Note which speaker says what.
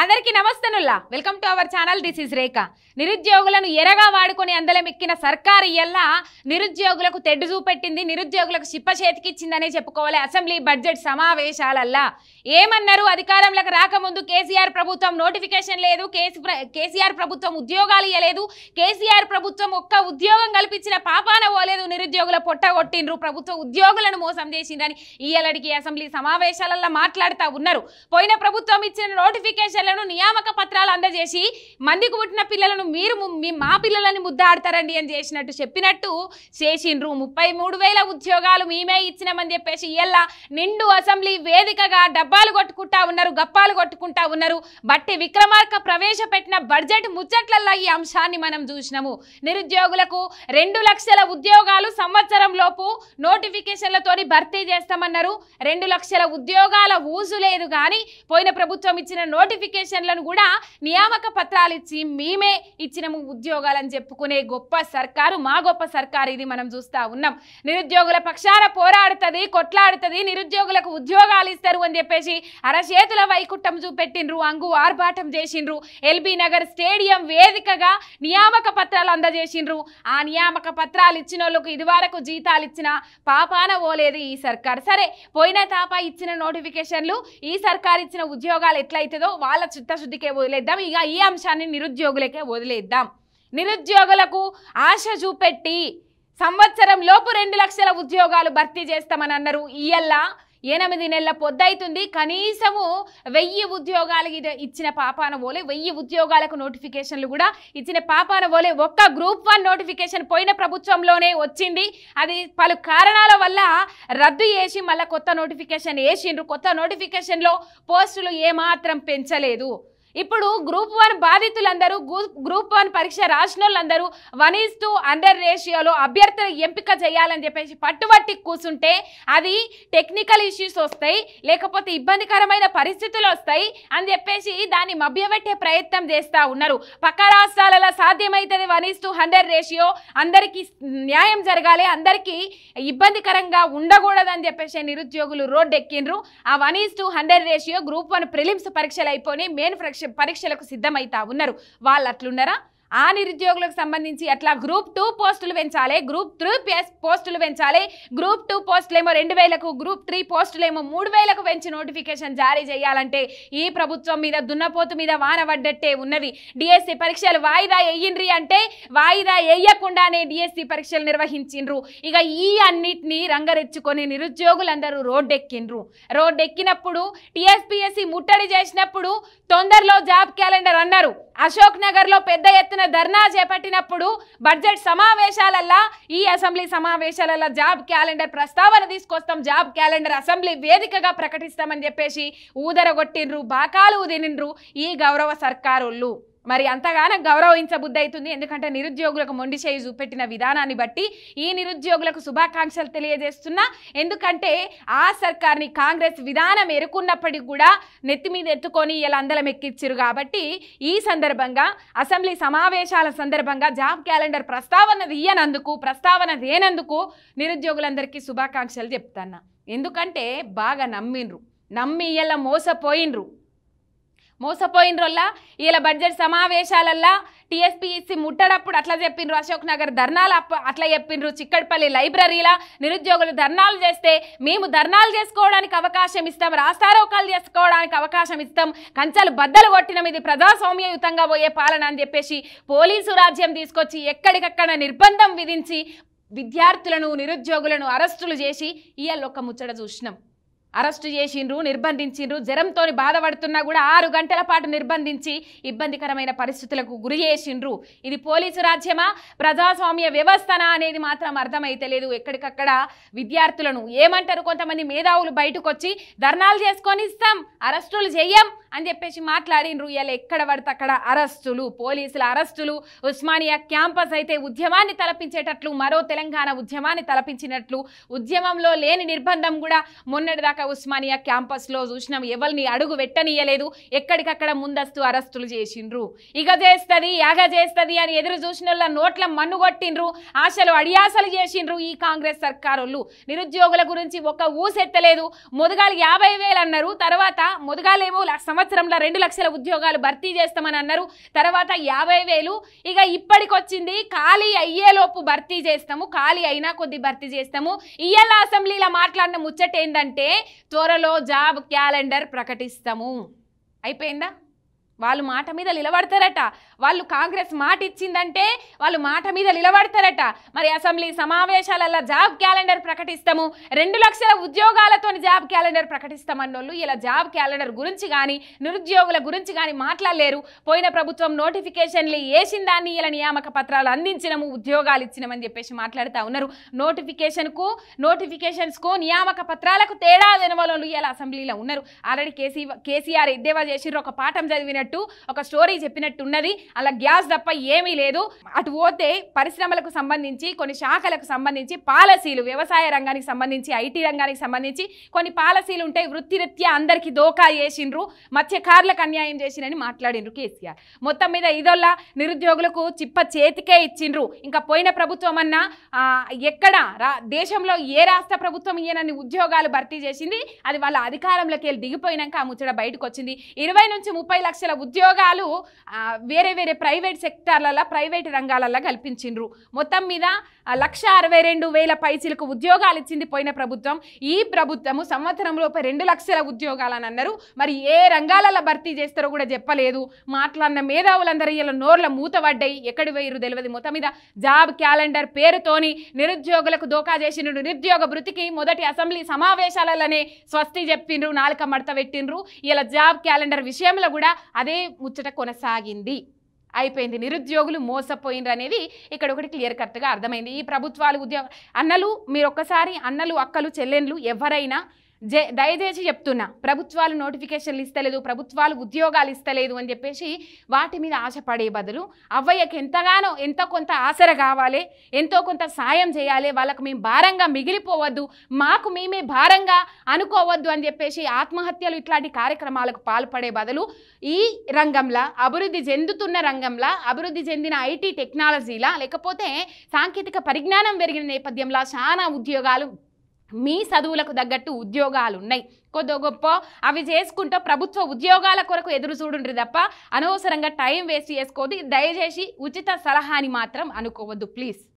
Speaker 1: అందరికీ నమస్తనుల్లా. Welcome to our channel this is Rekha. నిరుద్యోగులను ఎరగా వాడుకొని అందలం ఎక్కిన సర్కారు ఇయ్యల్లా నిరుద్యోగులకు తెడ్డు చూపెట్టింది నిరుద్యోగులకు చిప్ప చేతికిచ్చిందనే చెప్పుకోవాలి అసెంబ్లీ బడ్జెట్ సమావేశాలల్లా. ఏమన్నారు? అధికారంలోకి రాకముందు కేసీఆర్ ప్రభుత్వం నోటిఫికేషన్ లేదు కేసీ కేసీఆర్ ప్రభుత్వం ఉద్యోగాలు ఇవ్వలేదు కేసీఆర్ ప్రభుత్వం ఒక్క ఉద్యోగం కల్పించిన పాపాన పోలేదు నిరుద్యోగుల పొట్ట కొట్టిండ్రు ప్రభుత్వ ఉద్యోగులను మోసం చేసిండ్రని ఇయ్యలడికి అసెంబ్లీ సమావేశాలలో మాట్లాడుతూ ఉన్నారు. పోయిన ప్రభుత్వం ఇచ్చిన నోటిఫికేషన్ పిల్లలను నియామక పత్రాలు అందజేసి మందికి పుట్టిన పిల్లలను మీరు మీ మా పిల్లలని ముద్దాడతారండి అని చేసినట్టు చెప్పినట్టు చేసిండ్రు. ముప్పై మూడు వేల ఉద్యోగాలు మేమే ఇచ్చినామని చెప్పేసి ఇలా నిండు అసెంబ్లీ వేదికగా డబ్బాలు కొట్టుకుంటా ఉన్నారు గప్పాలు కొట్టుకుంటా ఉన్నారు. బట్టి విక్రమార్క ప్రవేశపెట్టిన బడ్జెట్ ముచ్చట్లలో ఈ అంశాన్ని మనం చూసినాము. నిరుద్యోగులకు రెండు లక్షల ఉద్యోగాలు సంవత్సరం లోపు నోటిఫికేషన్లతోని భర్తీ చేస్తామన్నారు. రెండు లక్షల ఉద్యోగాల ఊజు లేదు కానీ పోయిన ప్రభుత్వం ఇచ్చిన నోటిఫికేషన్లను కూడా నియామక పత్రాలు ఇచ్చి మేమే ఇచ్చినము ఉద్యోగాలని చెప్పుకునే గొప్ప సర్కారు మా గొప్ప సర్కారు ఇది మనం చూస్తా ఉన్నాం. నిరుద్యోగుల పక్షాన పోరాడుతుంది కొట్లాడుతుంది నిరుద్యోగులకు ఉద్యోగాలు ఇస్తారు అని చెప్పేసి అరచేతుల వైకుట్టం చూపెట్టిండ్రు అంగు ఆర్భాటం చేసిండ్రు. ఎల్బీ నగర్ స్టేడియం వేదికగా నియామక పత్రాలు అందజేసిండ్రు. ఆ నియామక పత్రాలు ఇచ్చిన వాళ్ళకు ఇదివరకు జీతాలు ఇచ్చిన పాపాన పోలేదు ఈ సర్కార్. సరే పోయిన తాప ఇచ్చిన నోటిఫికేషన్లు ఈ సర్కార్ ఇచ్చిన ఉద్యోగాలు ఎట్లయితుందో వాళ్ళ చిత్తశుద్ధికే వదిలేద్దాం. ఇక ఈ అంశాన్ని నిరుద్యోగులకే వదిలేద్దాం. నిరుద్యోగులకు ఆశ చూపెట్టి సంవత్సరం లోపు రెండు లక్షల ఉద్యోగాలు భర్తీ చేస్తామని అన్నారు. ఇయ్యల్లా ఎనిమిది నెలల పొద్దైతుంది కనీసము వెయ్యి ఉద్యోగాలు ఇచ్చిన పాపాన పోలే వెయ్యి ఉద్యోగాలకు నోటిఫికేషన్లు కూడా ఇచ్చిన పాపాన పోలే ఒక్క గ్రూప్ వన్ నోటిఫికేషన్ పోయిన ప్రభుత్వంలోనే వచ్చింది. అది పలు కారణాల వల్ల రద్దు చేసి మళ్ళీ కొత్త నోటిఫికేషన్ వేసిండ్రు. కొత్త నోటిఫికేషన్లో పోస్టులు ఏమాత్రం పెంచలేదు. ఇప్పుడు గ్రూప్ వన్ బాధితులందరూ గ్రూప్ వన్ పరీక్ష రాసిన వాళ్ళందరూ వన్ ఈస్ టు అండర్ రేషియోలో అభ్యర్థులు ఎంపిక చేయాలని చెప్పేసి పట్టుబట్టి కూర్చుంటే అది టెక్నికల్ ఇష్యూస్ వస్తాయి లేకపోతే ఇబ్బందికరమైన పరిస్థితులు వస్తాయి అని చెప్పేసి దాన్ని మభ్యపెట్టే ప్రయత్నం చేస్తూ ఉన్నారు. పక్క రాష్ట్రాలలో సాధ్యమవుతుంది one is to hundred ratio అందరికీ న్యాయం జరగాలి అందరికీ ఇబ్బందికరంగా ఉండకూడదని చెప్పేసి నిరుద్యోగులు రోడ్డు ఎక్కిండ్రు ఆ one is to hundred ratio group one prelims పరీక్షలు అయిపోయి మెయిన్ పరీక్ష పరీక్షలకు సిద్ధమైతా ఉన్నారు. వాళ్ళు అట్లున్నారా ఆ నిరుద్యోగులకు సంబంధించి అట్లా గ్రూప్ టూ పోస్టులు పెంచాలి గ్రూప్ త్రీ పోస్టులు పెంచాలి గ్రూప్ టూ పోస్టులు ఏమో రెండు వేలకు గ్రూప్ త్రీ పోస్టులు ఏమో మూడు వేలకు పెంచి నోటిఫికేషన్ జారీ చేయాలంటే ఈ ప్రభుత్వం మీద దున్నపోతు మీద వాన పడ్డట్టే ఉన్నది. డిఎస్సి పరీక్షలు వాయిదా వేయిండ్రి అంటే వాయిదా వేయకుండానే డిఎస్సి పరీక్షలు నిర్వహించిండ్రు. ఇక ఈ అన్నిటినీ రంగరెచ్చుకొని నిరుద్యోగులందరూ రోడ్డెక్కిండ్రు. రోడ్డెక్కినప్పుడు టీఎస్పీఎస్సి ముట్టడి చేసినప్పుడు తొందరలో జాబ్ క్యాలెండర్ అన్నారు. అశోక్ నగర్లో పెద్ద ఎత్తున ధర్నా చేపట్టినప్పుడు బడ్జెట్ సమావేశాలల్లా ఈ అసెంబ్లీ సమావేశాలలో జాబ్ క్యాలెండర్ ప్రస్తావన తీసుకొస్తాం. జాబ్ క్యాలెండర్ అసెంబ్లీ వేదికగా ప్రకటిస్తామని చెప్పేసి ఊదరగొట్టిండ్రు బాకాలు ఊదినిండ్రు ఈ గౌరవ సర్కారుళ్ళు మరి అంతగానో గౌరవించబుద్ధి అవుతుంది ఎందుకంటే నిరుద్యోగులకు మొండి చేయి చూపెట్టిన విధానాన్ని బట్టి ఈ నిరుద్యోగులకు శుభాకాంక్షలు తెలియజేస్తున్నా. ఎందుకంటే ఆ సర్కార్ని కాంగ్రెస్ విధానం ఎరుకున్నప్పటికీ కూడా నెత్తి మీద ఎత్తుకొని ఇలా అందలం ఎక్కిచ్చారు కాబట్టి ఈ సందర్భంగా అసెంబ్లీ సమావేశాల సందర్భంగా జాబ్ క్యాలెండర్ ప్రస్తావన తీయనందుకు ప్రస్తావన లేనందుకు నిరుద్యోగులందరికీ శుభాకాంక్షలు చెప్తాన్నా. ఎందుకంటే బాగా నమ్మిండ్రు. నమ్మి ఇలా మోసపోయిండ్రు. మోసపోయినరోల్లా ఇలా బడ్జెట్ సమావేశాలల్లా టీఎస్పీఎస్సీ ముట్టడప్పుడు అట్లా చెప్పిండ్రు అశోక్ నగర్ ధర్నాలు అప్ప అట్లా చెప్పిండ్రు చిక్కడపల్లి లైబ్రరీలా నిరుద్యోగులు ధర్నాలు చేస్తే మేము ధర్నాలు చేసుకోవడానికి అవకాశం ఇస్తాం రాస్తారోకాలు చేసుకోవడానికి అవకాశం ఇస్తాం కంచాలు బద్దలు కొట్టినాం ఇది ప్రజాస్వామ్యయుతంగా పోయే పాలన అని చెప్పేసి పోలీసు రాజ్యం తీసుకొచ్చి ఎక్కడికక్కడ నిర్బంధం విధించి విద్యార్థులను నిరుద్యోగులను అరెస్టులు చేసి ఇవాళ ఒక ముచ్చట చూసినాం. అరెస్టు చేసిండ్రు నిర్బంధించిండ్రు జ్వరంతో బాధపడుతున్నా కూడా ఆరు గంటల పాటు నిర్బంధించి ఇబ్బందికరమైన పరిస్థితులకు గురి చేసిండ్రు. ఇది పోలీసు రాజ్యమా? ప్రజాస్వామ్య వ్యవస్థన అనేది మాత్రం అర్థమైతలేదు ఎక్కడికక్కడ విద్యార్థులను ఏమంటారు? కొంతమంది మేధావులు బయటకు వచ్చి ధర్నాలు చేసుకొని ఇస్తాం అరెస్టులు చెయ్యం. అని చెప్పేసి మాట్లాడిండ్రు ఇలా ఎక్కడ పడితే అక్కడ అరెస్టులు పోలీసుల అరెస్టులు ఉస్మానియా క్యాంపస్ అయితే ఉద్యమాన్ని తలపించేటట్లు మరో తెలంగాణ ఉద్యమాన్ని తలపించినట్లు ఉద్యమంలో లేని నిర్బంధం కూడా మొన్నటిదాకా ఉస్మానియా క్యాంపస్లో చూసినాం. ఎవరిని అడుగు పెట్టనీయలేదు. ఎక్కడికక్కడ ముందస్తు అరెస్టులు చేసిండ్రు. ఇక చేస్తుంది యాగ చేస్తుంది అని ఎదురు చూసిన వాళ్ళ నోట్ల మన్ను కొట్టిండ్రు. ఆశలు అడియాసలు చేసిండ్రు ఈ కాంగ్రెస్ సర్కారోళ్ళు. నిరుద్యోగుల గురించి ఒక ఊసెత్తలేదు. మొదగాలు యాభై వేలు అన్నారు. తర్వాత మొదగాలేమో ల- సంవత్సరం సంవత్సరంలో రెండు లక్షల ఉద్యోగాలు భర్తీ చేస్తామని అన్నారు. తర్వాత యాభై వేలు. ఇక ఇప్పటికొచ్చింది ఖాళీ అయ్యేలోపు భర్తీ చేస్తాము ఖాళీ అయినా కొద్ది భర్తీ చేస్తాము. ఇయ్యాల అసెంబ్లీలో మాట్లాడిన ముచ్చట ఏంటంటే త్వరలో జాబ్ క్యాలెండర్ ప్రకటిస్తాము. అయిపోయిందా? వాళ్ళు మాట మీద నిలబడతారట. వాళ్ళు కాంగ్రెస్ మాట ఇచ్చిందంటే వాళ్ళు మాట మీద నిలబడతారట. మరి అసెంబ్లీ సమావేశాలలో జాబ్ క్యాలెండర్ ప్రకటిస్తాము. రెండు లక్షల ఉద్యోగాలతో జాబ్ క్యాలెండర్ ప్రకటిస్తామన్నోళ్ళు ఇలా జాబ్ క్యాలెండర్ గురించి కానీ నిరుద్యోగుల గురించి కానీ మాట్లాడలేరు. పోయిన ప్రభుత్వం నోటిఫికేషన్లు వేసిన దాన్ని ఇలా నియామక పత్రాలు అందించినము ఉద్యోగాలు ఇచ్చినామని చెప్పేసి మాట్లాడుతూ ఉన్నారు. నోటిఫికేషన్కు నోటిఫికేషన్స్కు నియామక పత్రాలకు తేడా తెనవలోళ్ళు ఇలా అసెంబ్లీలో ఉన్నారు. ఆల్రెడీ కేసీ కేసీఆర్ ఎద్దేవా చేసిర్రు ఒక పాఠం చెప్పినట్టు ఒక స్టోరీ చెప్పినట్టు ఉన్నది అలా గ్యాస్ తప్ప ఏమీ లేదు. అటు పోతే పరిశ్రమలకు సంబంధించి కొన్ని శాఖలకు సంబంధించి పాలసీలు వ్యవసాయ రంగానికి సంబంధించి ఐటీ రంగానికి సంబంధించి కొన్ని పాలసీలు ఉంటాయి వృత్తిరీత్యా అందరికీ దోకా చేసిండ్రు. మత్స్యకారులకు అన్యాయం చేసినని మాట్లాడిండ్రు కేసీఆర్. మొత్తం మీద ఇదొల్లా నిరుద్యోగులకు చిప్ప చేతికే ఇచ్చిండ్రు. ఇంకా పోయిన ప్రభుత్వం అన్నా ఎక్కడ దేశంలో ఏ రాష్ట్ర ప్రభుత్వం ఈయనని ఉద్యోగాలు భర్తీ చేసింది అది వాళ్ళ అధికారంలోకి వెళ్ళి దిగిపోయినాక ఆ ముచ్చట బయటకు వచ్చింది ఇరవై నుంచి ముప్పై లక్షల ఉద్యోగాలు వేరే వేరే ప్రైవేట్ సెక్టార్లలో ప్రైవేట్ రంగాలలో కల్పించిండ్రు. మొత్తం మీద లక్ష అరవై రెండు వేల పైసలకు ఉద్యోగాలు ఇచ్చింది పోయిన ప్రభుత్వం. ఈ ప్రభుత్వము సంవత్సరంలోపు రెండు లక్షల ఉద్యోగాలని అన్నారు. మరి ఏ రంగాలలో భర్తీ చేస్తారో కూడా చెప్పలేదు. మాట్లాడిన మేధావులందరూ ఇలా నోర్ల మూతపడ్డాయి ఎక్కడి వేయరు తెలియదు మొత్తం మీద జాబ్ క్యాలెండర్ పేరుతోని నిరుద్యోగులకు దోకా చేసిన నిరుద్యోగ వృత్తికి మొదటి అసెంబ్లీ సమావేశాలలోనే స్వస్తి చెప్పిండ్రు. నాలుక మడత పెట్టిండ్రు. ఇలా జాబ్ క్యాలెండర్ విషయంలో కూడా అదే ముచ్చట కొనసాగింది. అయిపోయింది. నిరుద్యోగులు మోసపోయినరు అనేది ఇక్కడ ఒకటి క్లియర్ కట్గా అర్థమైంది. ఈ ప్రభుత్వాలు ఉద్యోగ అన్నలు మీరు ఒక్కసారి అన్నలు అక్కలు చెల్లెన్లు ఎవరైనా దయచేసి చెప్తున్నా ప్రభుత్వాలు నోటిఫికేషన్లు ఇస్తలేదు ప్రభుత్వాలు ఉద్యోగాలు ఇస్తలేదు అని చెప్పేసి వాటి మీద ఆశపడే బదులు అవ్వయ్యకి ఎంతగానో ఎంత కొంత ఆసర కావాలి ఎంతో కొంత సాయం చేయాలి వాళ్ళకు మేము భారంగా మిగిలిపోవద్దు మాకు మేమే భారంగా అనుకోవద్దు అని చెప్పేసి ఆత్మహత్యలు ఇట్లాంటి కార్యక్రమాలకు పాల్పడే బదులు ఈ రంగంలో అభివృద్ధి చెందుతున్న రంగంలో అభివృద్ధి చెందిన ఐటీ టెక్నాలజీలా లేకపోతే సాంకేతిక పరిజ్ఞానం పెరిగిన నేపథ్యంలో చాలా ఉద్యోగాలు మీ చదువులకు తగ్గట్టు ఉద్యోగాలు ఉన్నాయి కొద్ది గొప్ప అవి చేసుకుంటూ ప్రభుత్వ ఉద్యోగాల కొరకు ఎదురు చూడుండ్రి తప్ప అనవసరంగా టైం వేస్ట్ చేసుకోవద్దు. దయచేసి ఉచిత సలహాని మాత్రం అనుకోవద్దు ప్లీజ్.